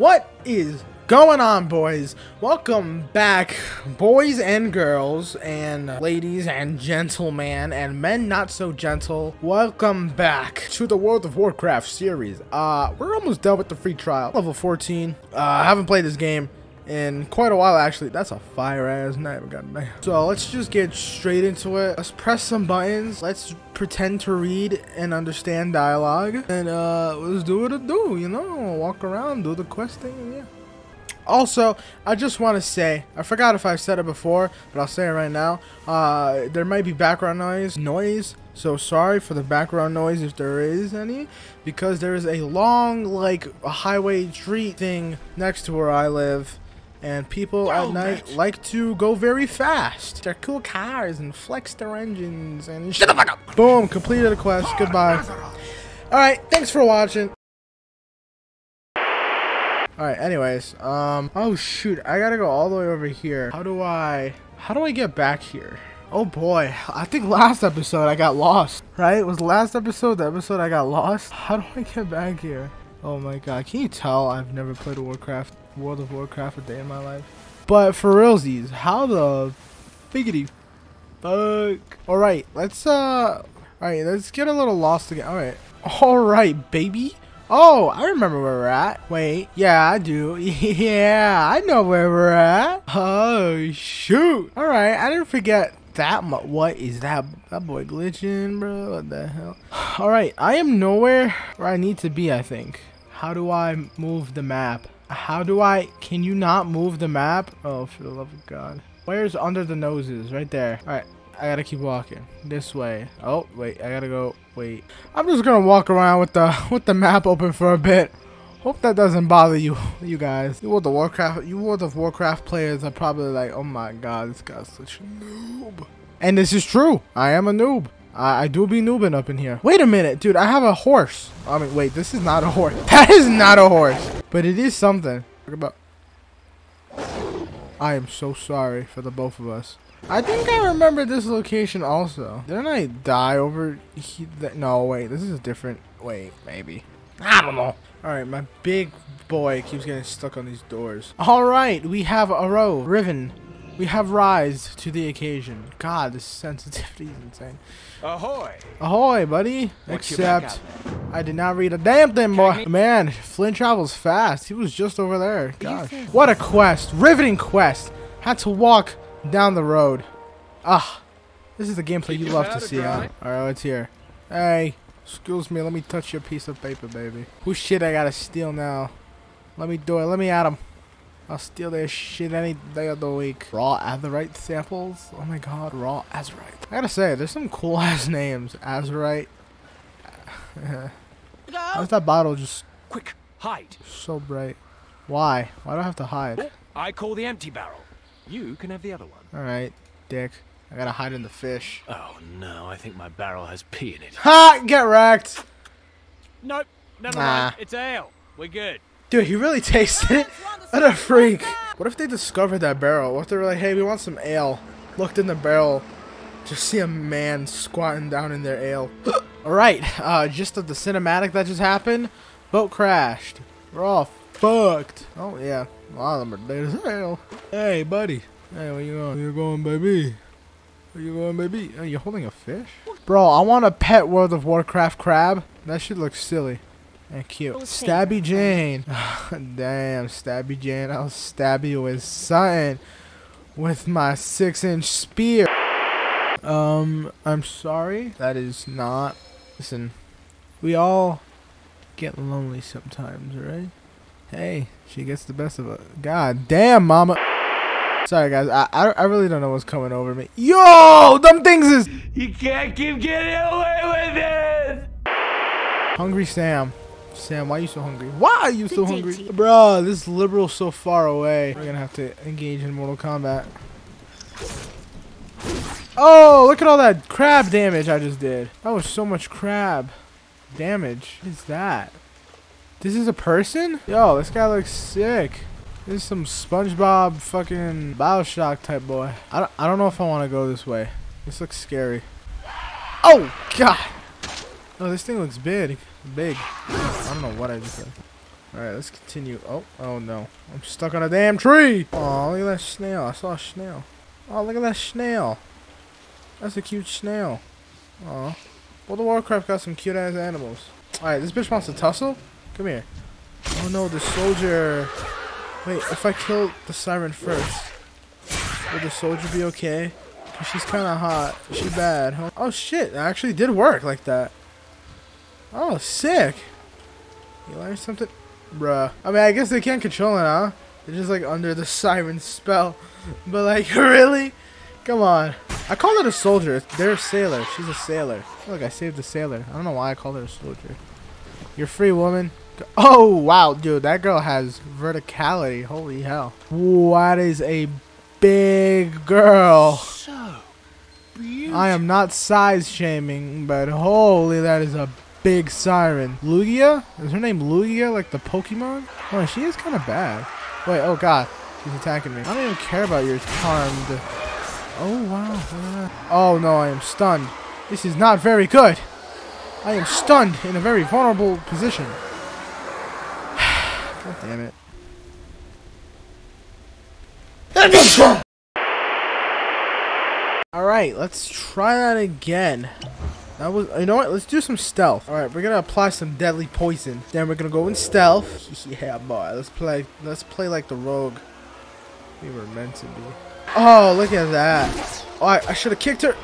What is going on, boys? Welcome back, boys and girls, and ladies and gentlemen, and men not so gentle. Welcome back to the World of Warcraft series. Uh, we're almost done with the free trial. Level 14. Uh, I haven't played this game in quite a while actually. That's a fire ass knife goddamn so let's just get straight into it. Let's press some buttons. Let's pretend to read and understand dialogue. And uh let's do what it do you know? Walk around do the quest thing yeah. Also i just want to say i forgot if i said it before but i'll say it right now. Uh there might be background noise noise. So sorry for the background noise if there is any because there is a long like a highway street thing next to where i live and people at night bitch. like to go very fast. They're cool cars and flex their engines and shut the fuck up. Boom, completed a quest. Goodbye. Alright, thanks for watching. Alright, anyways, um, oh shoot, I gotta go all the way over here. How do I, how do I get back here? Oh boy, I think last episode I got lost, right? Was last episode the episode I got lost? How do I get back here? Oh my god, can you tell I've never played Warcraft, World of Warcraft a day in my life? But for realsies, how the figgity fuck? Alright, let's uh alright, let's get a little lost again. Alright. Alright, baby. Oh, I remember where we're at. Wait, yeah, I do. yeah, I know where we're at. Oh, shoot. Alright, I didn't forget that. What is that? That boy glitching, bro. What the hell? Alright, I am nowhere where I need to be, I think. How do I move the map? How do I... Can you not move the map? Oh, for the love of God. Where's under the noses? Right there. Alright. I gotta keep walking this way. Oh, wait, I gotta go. Wait, I'm just gonna walk around with the with the map open for a bit. Hope that doesn't bother you, you guys. You World of Warcraft, you World of Warcraft players are probably like, oh my god, this guy's such a noob. And this is true. I am a noob. I, I do be noobing up in here. Wait a minute, dude. I have a horse. I mean, wait. This is not a horse. That is not a horse. But it is something. Talk about. I am so sorry for the both of us. I think I remember this location also. Didn't I die over he, No, wait. This is a different... Wait, maybe. I don't know. Alright, my big boy keeps getting stuck on these doors. Alright, we have a row. Riven. We have rise to the occasion. God, this sensitivity is insane. Ahoy! Ahoy, buddy. Except, I did not read a damn thing, boy. Man, Flynn travels fast. He was just over there. Gosh. What a quest. Riveting quest. Had to walk down the road. Ah, this is the gameplay you love to see, huh? Alright, let's. Hey, excuse me. Let me touch your piece of paper, baby. Whose shit I gotta steal now? Let me do it. Let me at him. I'll steal their shit any day of the week. Raw Azerite samples? Oh my god, Raw Azerite. I gotta say, there's some cool ass names. Azerite. How's that bottle just... Quick, hide. So bright. Why? Why do I have to hide? Oh, I call the empty barrel. You can have the other one. Alright, dick. I gotta hide in the fish. Oh no, I think my barrel has pee in it. Ha! Get wrecked! Nope, never nah. mind. It's ale. We're good. Dude, he really tasted it. What a freak. What if they discovered that barrel? What if they were like, hey, we want some ale? Looked in the barrel. Just see a man squatting down in their ale. Alright, uh, just of the cinematic that just happened. Boat crashed. We're all fucked. Oh, yeah. A lot of them are dead as hell. Hey, buddy. Hey, where you going? Where you going, baby? Where you going, baby? Oh, you holding a fish? Bro, I want a pet World of Warcraft crab. That shit looks silly. And cute. Stabby Jane. Damn, Stabby Jane. I'll stab you with something. With my six inch spear. Um, I'm sorry. That is not. Listen, we all get lonely sometimes, right? Hey, she gets the best of it. God damn, mama. Sorry, guys. I, I, I really don't know what's coming over me. Yo, them things is. You can't keep getting away with it. Hungry Sam. Sam, why are you so hungry? Why are you so hungry? Bro, this liberal's so far away. We're gonna have to engage in Mortal Kombat. Oh, look at all that crab damage I just did. That was so much crab damage. What is that? This is a person? Yo, this guy looks sick. This is some SpongeBob fucking Bioshock type boy. I don't, I don't know if I want to go this way. This looks scary. Oh, God. Oh, this thing looks big. Big. I don't know what I just said. Alright, let's continue. Oh, oh no. I'm stuck on a damn tree! Oh, look at that snail. I saw a snail. Oh, look at that snail. That's a cute snail. Oh. World of Warcraft got some cute ass animals. Alright, this bitch wants to tussle? Come here. Oh no, the soldier. Wait, if I kill the siren first, will the soldier be okay? She's kind of hot. She bad? Huh? Oh shit, it actually did work like that. Oh, sick. You learned something? Bruh. I mean, I guess they can't control it, huh? They're just like under the siren spell. But like, really? Come on. I call her a soldier. They're a sailor. She's a sailor. Look, I saved the sailor. I don't know why I call her a soldier. You're free, woman. Oh, wow, dude. That girl has verticality. Holy hell. What is a big girl? So beautiful. I am not size shaming, but holy, that is a big siren. Lugia? Is her name Lugia, like the Pokemon? Oh, she is kind of bad. Wait, oh god. She's attacking me. I don't even care about your charmed. Oh, wow. Oh, no, I am stunned. This is not very good. I am stunned in a very vulnerable position. God damn it. Alright, let's try that again. That was, you know what? Let's do some stealth. All right, we're gonna apply some deadly poison. Then we're gonna go in stealth. yeah, boy. Let's play. Let's play like the rogue we were meant to be. Oh, look at that. Oh, I, I should have kicked her.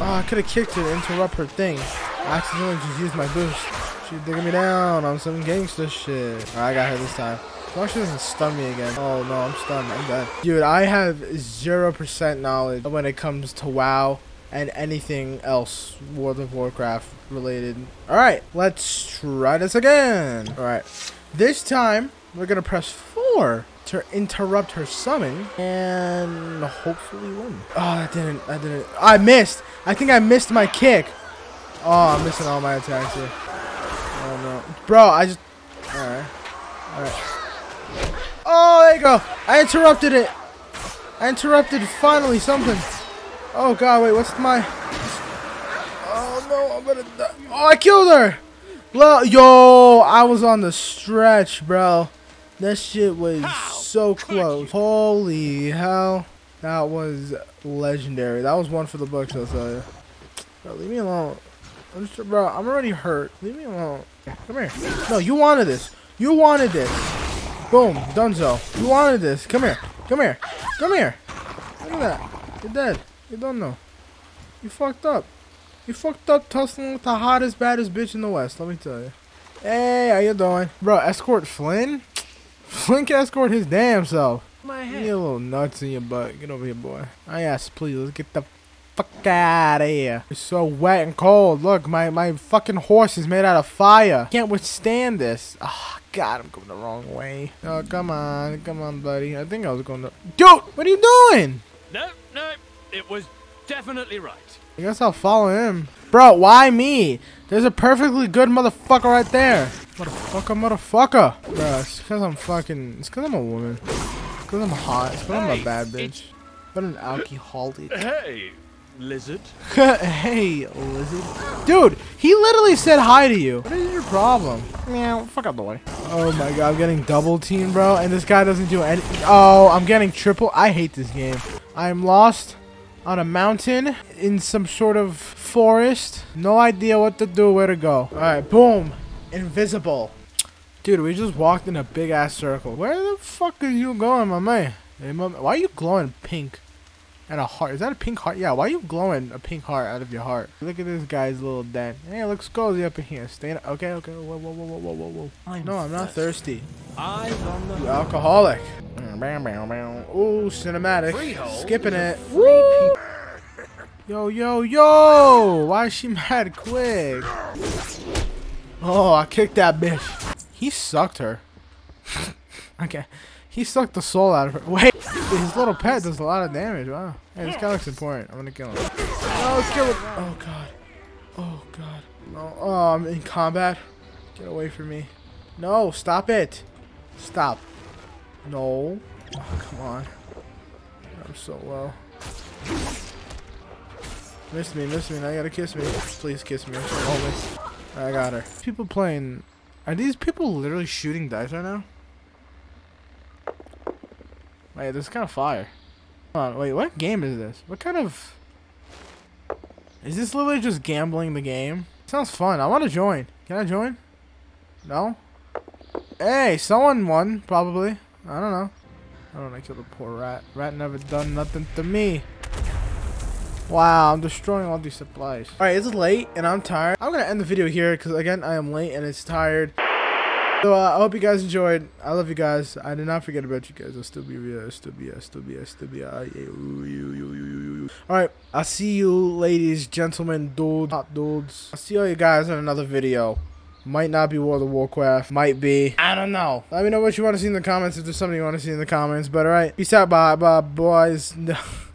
Oh, I could have kicked her to interrupt her thing. I accidentally just used my boost. She's digging me down on some gangster shit. Right, I got her this time. As long as she doesn't stun me again. Oh no, I'm stunned. I'm dead. Dude, I have 0% knowledge when it comes to WoW and anything else World of Warcraft related. Alright, let's try this again. Alright, this time we're going to press 4 to interrupt her summon and hopefully win. Oh, I didn't. I didn't. I missed. I think I missed my kick. Oh, I'm missing all my attacks here. Oh, no. Bro, I just... Alright. Alright. Oh, there you go. I interrupted it. I interrupted finally something. Oh god, wait, what's my... Oh no, I'm gonna die. Oh, I killed her! Yo, I was on the stretch, bro. That shit was so close. Holy hell. That was legendary. That was one for the books, I'll tell you. Bro, leave me alone. I'm just, bro, I'm already hurt. Leave me alone. Come here. No, you wanted this. You wanted this. Boom. Dunzo. You wanted this. Come here. Come here. Come here. Look at that. You're dead. You don't know. You fucked up. You fucked up tussling with the hottest, baddest bitch in the West, let me tell you. Hey, how you doing? Bro, escort Flynn? Flynn can escort his damn self. My head. You a little nuts in your butt. Get over here, boy. I ask, please, let's get the fuck out of here. It's so wet and cold. Look, my, my fucking horse is made out of fire. Can't withstand this. Oh, God, I'm going the wrong way. Oh, come on. Come on, buddy. I think I was going to... Dude, what are you doing? No, no. It was definitely right. I guess I'll follow him. Bro, why me? There's a perfectly good motherfucker right there. Motherfucker, motherfucker. Bro, it's because I'm fucking... It's because I'm a woman. It's because I'm hot. It's because hey, I'm a bad bitch. But an alcoholic. Hey, lizard. hey, lizard. Dude, he literally said hi to you. What is your problem? Meow, fuck out the way. Oh my god, I'm getting double team, bro. And this guy doesn't do any... Oh, I'm getting triple... I hate this game. I'm lost on a mountain in some sort of forest. No idea what to do, where to go. Alright, boom. Invisible. Dude, we just walked in a big ass circle. Where the fuck are you going, my man? Hey, my, why are you glowing pink? And a heart. Is that a pink heart? Yeah, why are you glowing a pink heart out of your heart? Look at this guy's little dent. Hey, it looks cozy up in here. Stay in Okay, okay. Whoa, whoa, whoa, whoa, whoa, whoa. I'm no, I'm not thirsty. Eyes on the you alcoholic. Mm, Ooh, cinematic. Skipping it. Woo! Yo, yo, yo! Why is she mad quick? Oh, I kicked that bitch. He sucked her. okay. He sucked the soul out of her. Wait, his little pet does a lot of damage. Wow. Hey, this guy looks important. I'm gonna kill him. Oh, no, kill him. Oh, God. Oh, God. No. Oh, I'm in combat. Get away from me. No, stop it. Stop. No. Oh, come on. I'm so low. Miss me, miss me. Now you gotta kiss me. Please kiss me. Always. I got her. People playing Are these people literally shooting dice right now? Wait, this is kind of fire. Hold on, wait, what game is this? What kind of... Is this literally just gambling the game? Sounds fun. I want to join. Can I join? No? Hey, someone won, probably. I don't know. I don't know, I killed a poor rat. Rat never done nothing to me. Wow, I'm destroying all these supplies. Alright, it's late and I'm tired. I'm gonna end the video here because again, I am late and it's tired. So uh, I hope you guys enjoyed. I love you guys. I did not forget about you guys. I'll still be real. I'll Still be. I'll Still be. I'll Still be. All right. I'll see you, ladies, gentlemen, dudes, hot dudes. I'll see all you guys in another video. Might not be World of Warcraft. Might be. I don't know. Let me know what you want to see in the comments if there's something you want to see in the comments. But all right. Peace out, bye, bye, boys.